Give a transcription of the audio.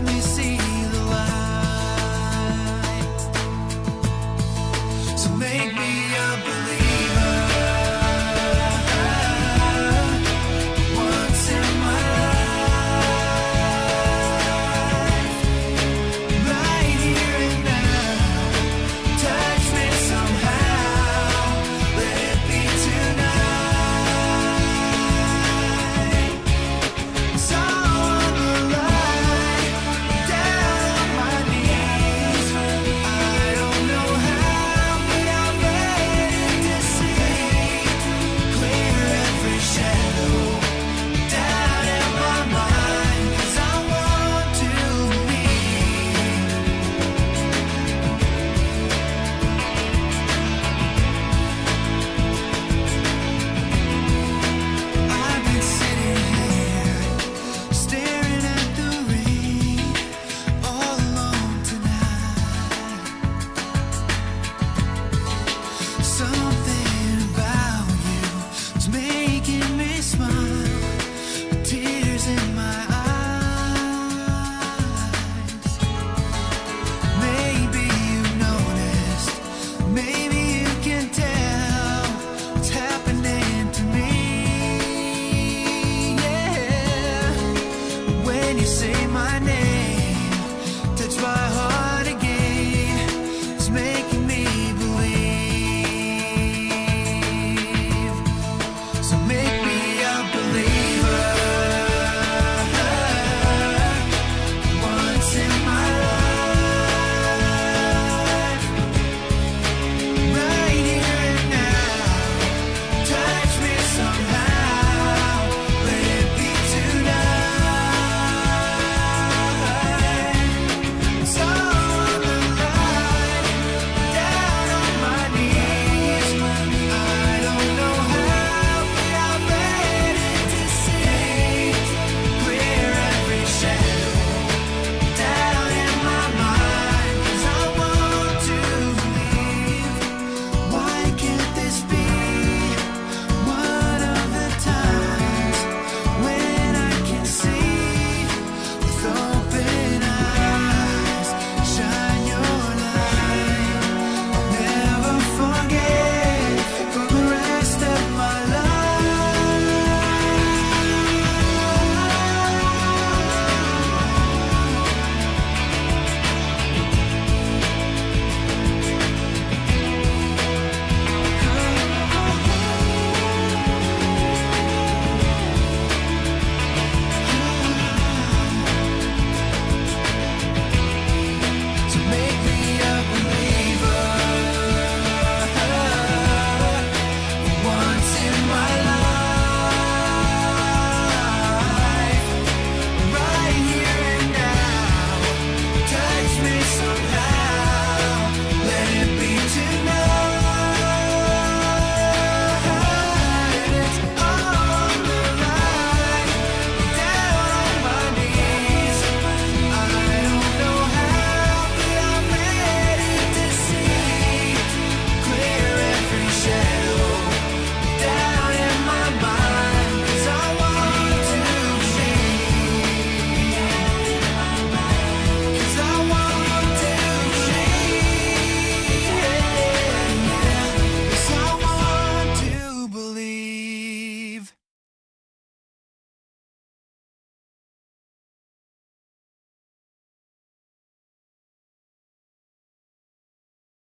let me see you say my name?